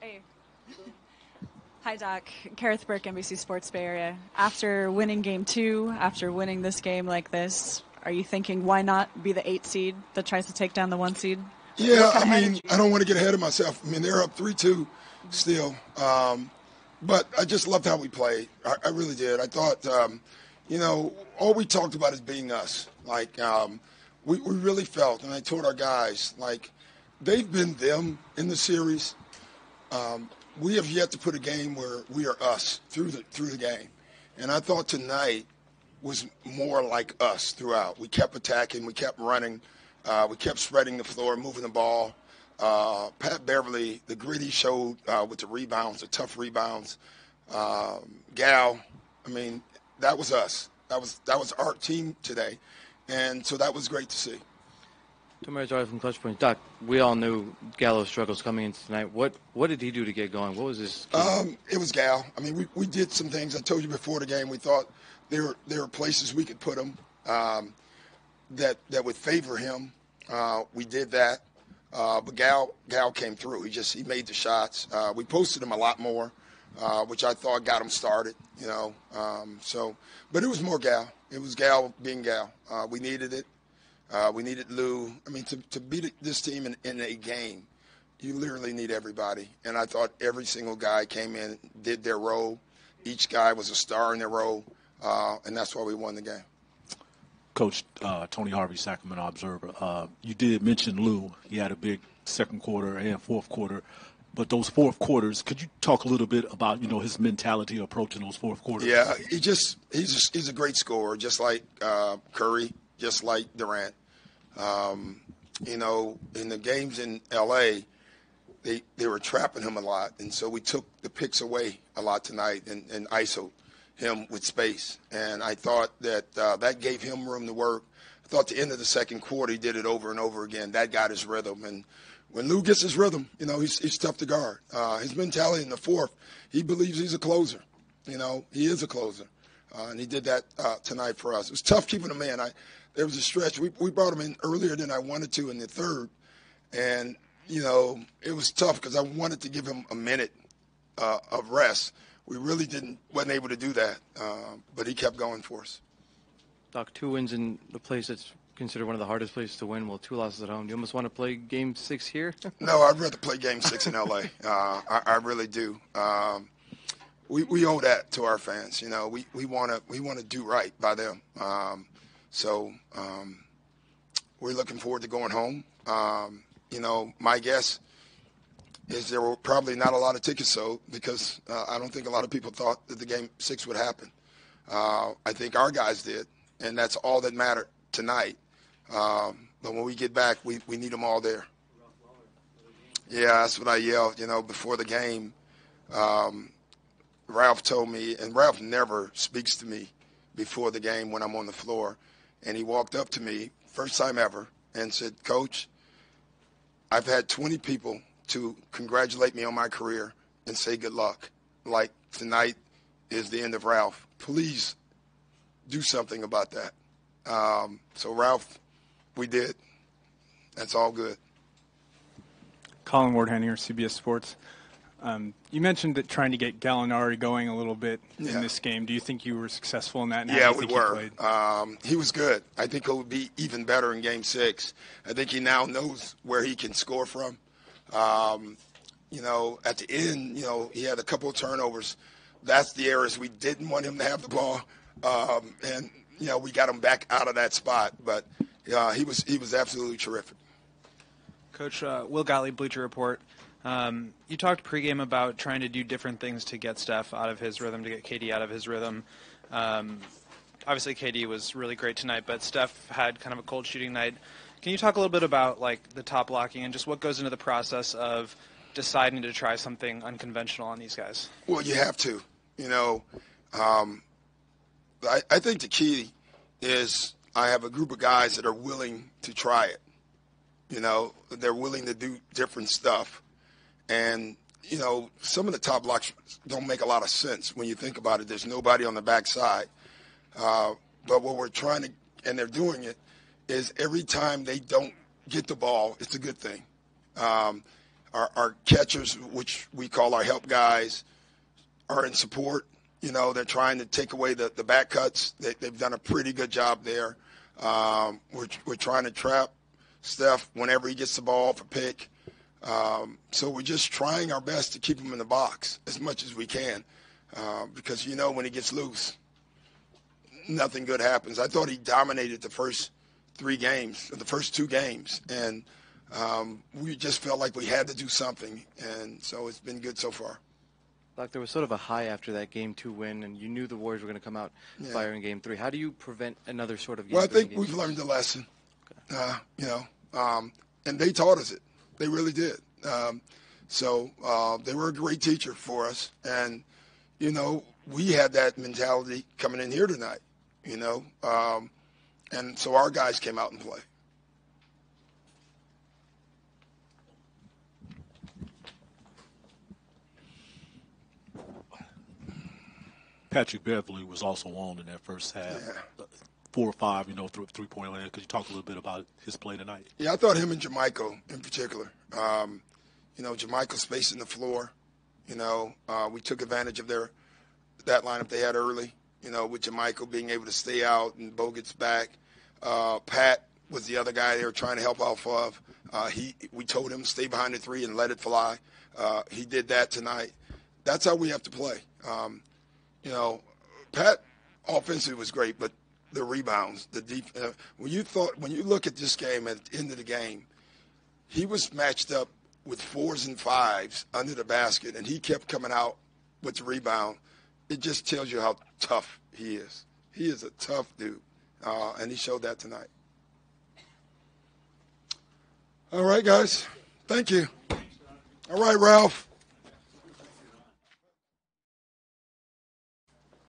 Hey. Hi, Doc. Kerith Burke, NBC Sports Bay Area. After winning game two, after winning this game like this, are you thinking why not be the eight seed that tries to take down the one seed? Yeah, I mean, I don't want to get ahead of myself. I mean, they're up 3 2 still. Um, but I just loved how we played. I, I really did. I thought, um, you know, all we talked about is being us. Like, um, we, we really felt, and I told our guys, like, they've been them in the series. Um, we have yet to put a game where we are us through the through the game, and I thought tonight was more like us throughout. We kept attacking, we kept running, uh, we kept spreading the floor, moving the ball. Uh, Pat Beverley, the grit he showed uh, with the rebounds, the tough rebounds. Um, Gal, I mean, that was us. That was that was our team today, and so that was great to see. Tomer Azarly from Clutch Point. Doc, we all knew Gallo's struggles coming into tonight. What what did he do to get going? What was his? Um, it was Gal. I mean, we, we did some things. I told you before the game. We thought there were there were places we could put him um, that that would favor him. Uh, we did that. Uh, but Gal Gal came through. He just he made the shots. Uh, we posted him a lot more, uh, which I thought got him started. You know, um, so but it was more Gal. It was Gal being Gal. Uh, we needed it. Uh, we needed Lou. I mean, to to beat this team in, in a game, you literally need everybody. And I thought every single guy came in, did their role. Each guy was a star in their role, uh, and that's why we won the game. Coach uh, Tony Harvey, Sacramento Observer. Uh, you did mention Lou. He had a big second quarter and fourth quarter. But those fourth quarters, could you talk a little bit about you know his mentality approaching those fourth quarters? Yeah, he just he's a, he's a great scorer, just like uh, Curry, just like Durant. Um, you know, in the games in L.A., they they were trapping him a lot, and so we took the picks away a lot tonight and, and ISO him with space. And I thought that uh, that gave him room to work. I thought the end of the second quarter, he did it over and over again. That got his rhythm. And when Lou gets his rhythm, you know, he's, he's tough to guard. Uh, his mentality in the fourth, he believes he's a closer. You know, he is a closer. Uh, and he did that uh, tonight for us. It was tough keeping him in. I, there was a stretch. We, we brought him in earlier than I wanted to in the third. And, you know, it was tough because I wanted to give him a minute uh, of rest we really didn't wasn't able to do that. Uh, but he kept going for us. Doc, two wins in the place that's considered one of the hardest places to win. Well, two losses at home. Do you almost want to play Game Six here? no, I'd rather play Game Six in LA. Uh, I, I, really do. Um, we, we owe that to our fans. You know, we we want to we want to do right by them. Um, so um, we're looking forward to going home. Um, you know, my guess is there were probably not a lot of tickets sold because uh, I don't think a lot of people thought that the game six would happen. Uh, I think our guys did, and that's all that mattered tonight. Um, but when we get back, we, we need them all there. Yeah, that's what I yelled, you know, before the game. Um, Ralph told me, and Ralph never speaks to me before the game when I'm on the floor. And he walked up to me, first time ever, and said, Coach, I've had 20 people to congratulate me on my career and say good luck. Like tonight is the end of Ralph. Please do something about that. Um, so, Ralph, we did. That's all good. Colin Ward here, CBS Sports. Um, you mentioned that trying to get Gallinari going a little bit yeah. in this game. Do you think you were successful in that? yeah, we were. Um, he was good. I think he'll be even better in Game Six. I think he now knows where he can score from. Um, you know, at the end, you know, he had a couple of turnovers. That's the areas we didn't want him to have the ball, um, and you know, we got him back out of that spot. But uh, he was he was absolutely terrific. Coach uh, Will Gottlieb, Bleacher Report. Um, you talked pregame about trying to do different things to get Steph out of his rhythm, to get KD out of his rhythm. Um, obviously, KD was really great tonight, but Steph had kind of a cold shooting night. Can you talk a little bit about like the top blocking and just what goes into the process of deciding to try something unconventional on these guys? Well, you have to. You know, um, I, I think the key is I have a group of guys that are willing to try it. You know, they're willing to do different stuff. And, you know, some of the top blocks don't make a lot of sense when you think about it. There's nobody on the backside. Uh, but what we're trying to, and they're doing it, is every time they don't get the ball, it's a good thing. Um, our, our catchers, which we call our help guys, are in support. You know, they're trying to take away the, the back cuts. They, they've done a pretty good job there. Um, we're, we're trying to trap Steph whenever he gets the ball for pick. Um, so we're just trying our best to keep him in the box as much as we can uh, because, you know, when he gets loose, nothing good happens. I thought he dominated the first three games, the first two games, and um, we just felt like we had to do something, and so it's been good so far. Like there was sort of a high after that game two win, and you knew the Warriors were going to come out yeah. firing game three. How do you prevent another sort of? well, I think we've learned the lesson. Okay. Uh, you know, um, and they taught us it. They really did. Um, so uh, they were a great teacher for us, and you know, we had that mentality coming in here tonight. You know, um, and so our guys came out and played. Patrick Beverley was also on in that first half. Yeah. Four or five, you know, three, three point land. Could you talk a little bit about his play tonight? Yeah, I thought him and JaMychal in particular. Um, you know, JaMychal spacing the floor. You know, uh, we took advantage of their that lineup they had early. You know, with JaMychal being able to stay out and Bogut's back. Uh, Pat was the other guy they were trying to help off of. Uh, he, we told him stay behind the three and let it fly. Uh, he did that tonight. That's how we have to play. Um, you know, Pat offensively was great, but the rebounds, the deep. Uh, when you thought, when you look at this game at the end of the game, he was matched up with fours and fives under the basket, and he kept coming out with the rebound. It just tells you how tough he is. He is a tough dude, uh, and he showed that tonight. All right, guys. Thank you. All right, Ralph.